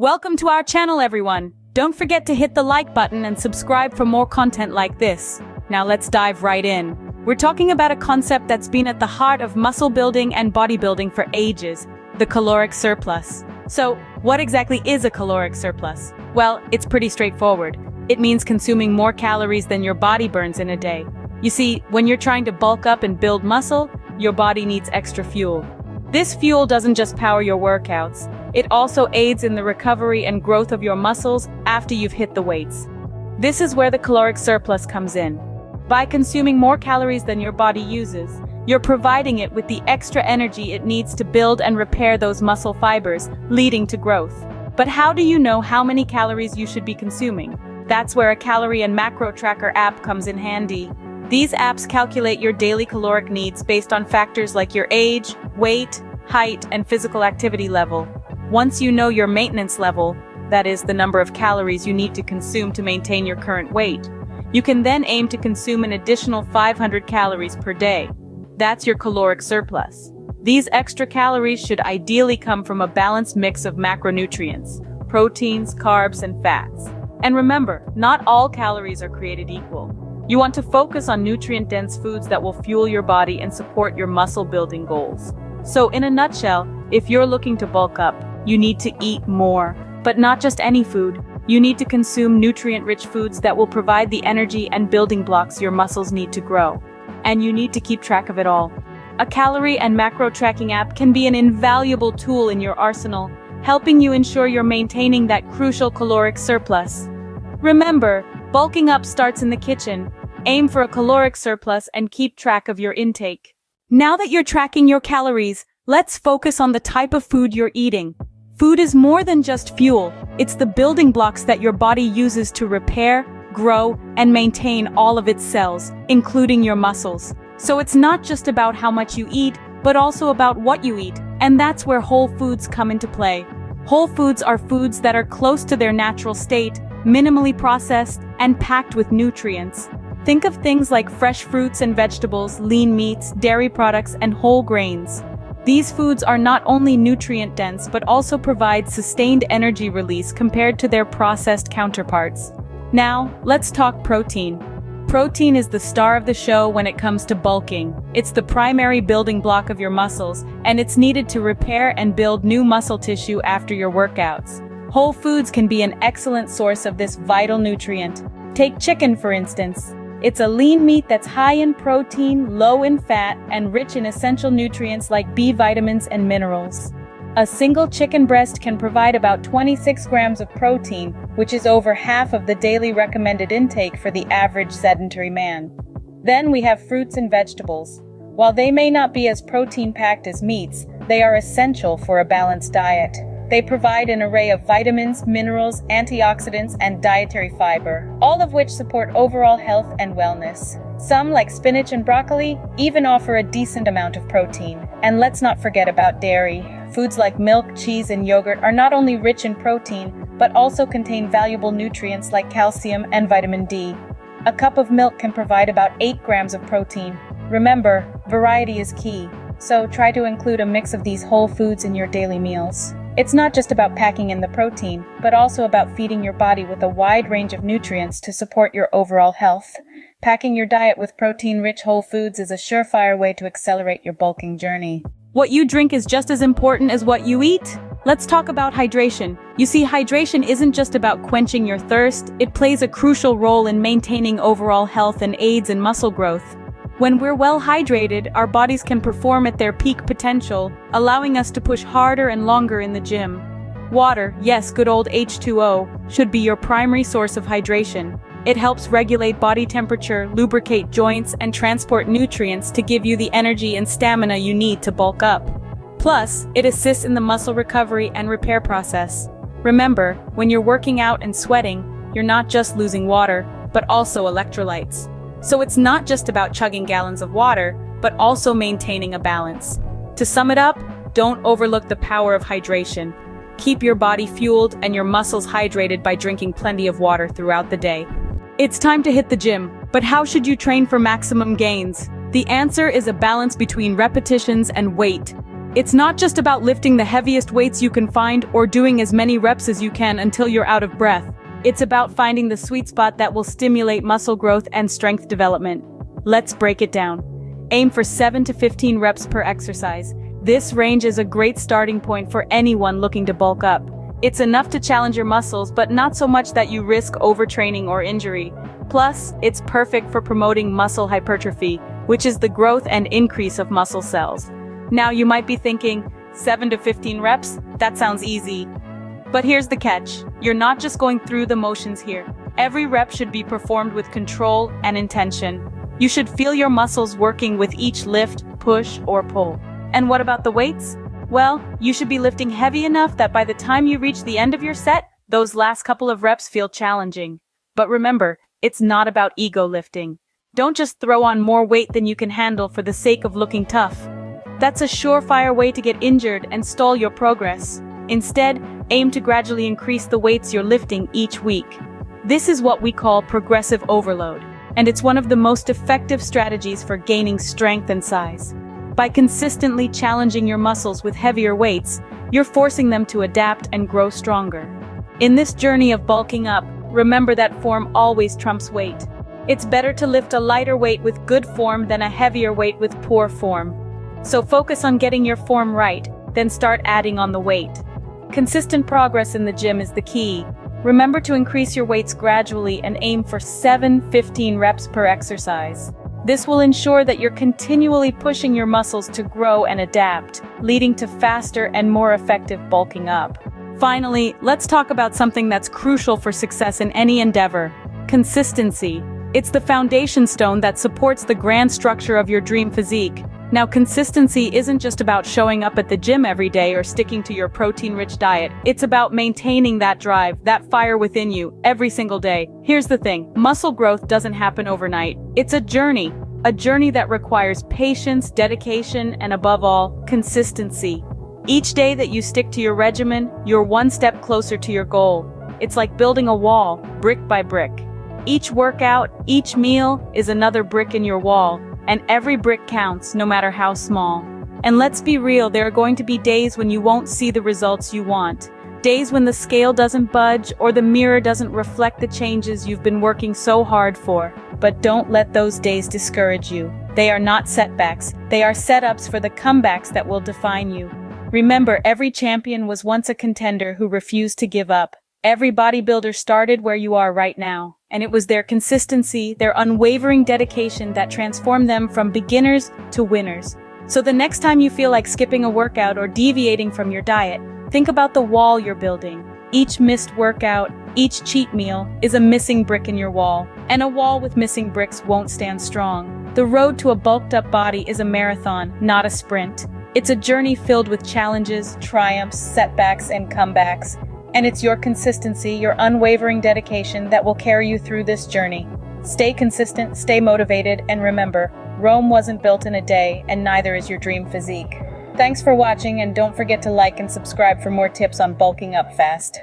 Welcome to our channel everyone. Don't forget to hit the like button and subscribe for more content like this. Now let's dive right in. We're talking about a concept that's been at the heart of muscle building and bodybuilding for ages, the caloric surplus. So, what exactly is a caloric surplus? Well, it's pretty straightforward. It means consuming more calories than your body burns in a day. You see, when you're trying to bulk up and build muscle, your body needs extra fuel. This fuel doesn't just power your workouts, it also aids in the recovery and growth of your muscles after you've hit the weights. This is where the caloric surplus comes in. By consuming more calories than your body uses, you're providing it with the extra energy it needs to build and repair those muscle fibers, leading to growth. But how do you know how many calories you should be consuming? That's where a calorie and macro tracker app comes in handy. These apps calculate your daily caloric needs based on factors like your age, weight, height, and physical activity level. Once you know your maintenance level, that is, the number of calories you need to consume to maintain your current weight, you can then aim to consume an additional 500 calories per day. That's your caloric surplus. These extra calories should ideally come from a balanced mix of macronutrients, proteins, carbs, and fats. And remember, not all calories are created equal. You want to focus on nutrient-dense foods that will fuel your body and support your muscle-building goals. So in a nutshell, if you're looking to bulk up, you need to eat more. But not just any food. You need to consume nutrient-rich foods that will provide the energy and building blocks your muscles need to grow. And you need to keep track of it all. A calorie and macro tracking app can be an invaluable tool in your arsenal, helping you ensure you're maintaining that crucial caloric surplus. Remember, bulking up starts in the kitchen, Aim for a caloric surplus and keep track of your intake. Now that you're tracking your calories, let's focus on the type of food you're eating. Food is more than just fuel, it's the building blocks that your body uses to repair, grow, and maintain all of its cells, including your muscles. So it's not just about how much you eat, but also about what you eat, and that's where whole foods come into play. Whole foods are foods that are close to their natural state, minimally processed, and packed with nutrients. Think of things like fresh fruits and vegetables, lean meats, dairy products, and whole grains. These foods are not only nutrient-dense but also provide sustained energy release compared to their processed counterparts. Now, let's talk protein. Protein is the star of the show when it comes to bulking. It's the primary building block of your muscles, and it's needed to repair and build new muscle tissue after your workouts. Whole foods can be an excellent source of this vital nutrient. Take chicken, for instance. It's a lean meat that's high in protein, low in fat, and rich in essential nutrients like B vitamins and minerals. A single chicken breast can provide about 26 grams of protein, which is over half of the daily recommended intake for the average sedentary man. Then we have fruits and vegetables. While they may not be as protein-packed as meats, they are essential for a balanced diet. They provide an array of vitamins, minerals, antioxidants, and dietary fiber, all of which support overall health and wellness. Some, like spinach and broccoli, even offer a decent amount of protein. And let's not forget about dairy. Foods like milk, cheese, and yogurt are not only rich in protein, but also contain valuable nutrients like calcium and vitamin D. A cup of milk can provide about 8 grams of protein. Remember, variety is key, so try to include a mix of these whole foods in your daily meals. It's not just about packing in the protein, but also about feeding your body with a wide range of nutrients to support your overall health. Packing your diet with protein-rich whole foods is a surefire way to accelerate your bulking journey. What you drink is just as important as what you eat. Let's talk about hydration. You see, hydration isn't just about quenching your thirst, it plays a crucial role in maintaining overall health and aids in muscle growth. When we're well hydrated, our bodies can perform at their peak potential, allowing us to push harder and longer in the gym. Water, yes, good old H2O, should be your primary source of hydration. It helps regulate body temperature, lubricate joints, and transport nutrients to give you the energy and stamina you need to bulk up. Plus, it assists in the muscle recovery and repair process. Remember, when you're working out and sweating, you're not just losing water, but also electrolytes. So it's not just about chugging gallons of water, but also maintaining a balance. To sum it up, don't overlook the power of hydration. Keep your body fueled and your muscles hydrated by drinking plenty of water throughout the day. It's time to hit the gym, but how should you train for maximum gains? The answer is a balance between repetitions and weight. It's not just about lifting the heaviest weights you can find or doing as many reps as you can until you're out of breath. It's about finding the sweet spot that will stimulate muscle growth and strength development. Let's break it down. Aim for 7 to 15 reps per exercise. This range is a great starting point for anyone looking to bulk up. It's enough to challenge your muscles, but not so much that you risk overtraining or injury. Plus, it's perfect for promoting muscle hypertrophy, which is the growth and increase of muscle cells. Now you might be thinking, 7 to 15 reps? That sounds easy. But here's the catch. You're not just going through the motions here. Every rep should be performed with control and intention. You should feel your muscles working with each lift, push, or pull. And what about the weights? Well, you should be lifting heavy enough that by the time you reach the end of your set, those last couple of reps feel challenging. But remember, it's not about ego lifting. Don't just throw on more weight than you can handle for the sake of looking tough. That's a surefire way to get injured and stall your progress. Instead, aim to gradually increase the weights you're lifting each week. This is what we call progressive overload, and it's one of the most effective strategies for gaining strength and size. By consistently challenging your muscles with heavier weights, you're forcing them to adapt and grow stronger. In this journey of bulking up, remember that form always trumps weight. It's better to lift a lighter weight with good form than a heavier weight with poor form. So focus on getting your form right, then start adding on the weight. Consistent progress in the gym is the key. Remember to increase your weights gradually and aim for 7-15 reps per exercise. This will ensure that you're continually pushing your muscles to grow and adapt, leading to faster and more effective bulking up. Finally, let's talk about something that's crucial for success in any endeavor. Consistency. It's the foundation stone that supports the grand structure of your dream physique. Now consistency isn't just about showing up at the gym every day or sticking to your protein-rich diet. It's about maintaining that drive, that fire within you, every single day. Here's the thing, muscle growth doesn't happen overnight. It's a journey, a journey that requires patience, dedication, and above all, consistency. Each day that you stick to your regimen, you're one step closer to your goal. It's like building a wall, brick by brick. Each workout, each meal, is another brick in your wall, and every brick counts, no matter how small. And let's be real, there are going to be days when you won't see the results you want. Days when the scale doesn't budge or the mirror doesn't reflect the changes you've been working so hard for. But don't let those days discourage you. They are not setbacks, they are setups for the comebacks that will define you. Remember, every champion was once a contender who refused to give up. Every bodybuilder started where you are right now, and it was their consistency, their unwavering dedication that transformed them from beginners to winners. So the next time you feel like skipping a workout or deviating from your diet, think about the wall you're building. Each missed workout, each cheat meal, is a missing brick in your wall, and a wall with missing bricks won't stand strong. The road to a bulked up body is a marathon, not a sprint. It's a journey filled with challenges, triumphs, setbacks, and comebacks. And it's your consistency, your unwavering dedication that will carry you through this journey. Stay consistent, stay motivated, and remember, Rome wasn't built in a day, and neither is your dream physique. Thanks for watching, and don't forget to like and subscribe for more tips on bulking up fast.